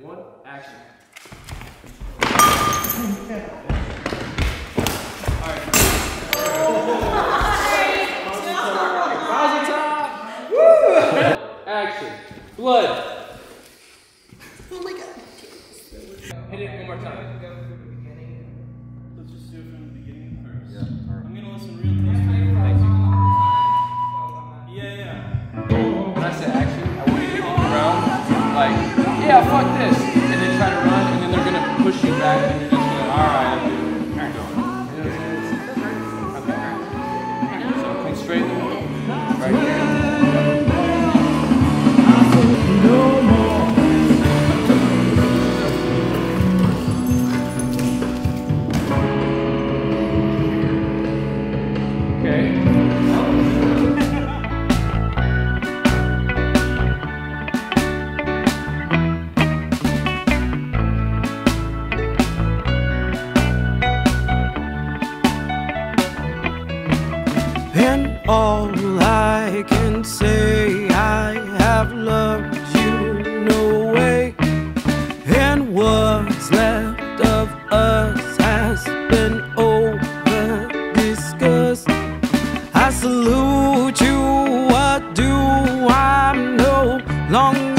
one, action. Action. Blood. Oh my god. Hit it one more time. Yeah, fuck this, and then try to run, and then they're gonna push you back, and you're just gonna, all right, I'm I can say, I have loved you no way. And what's left of us has been over discussed. I salute you, what do I know?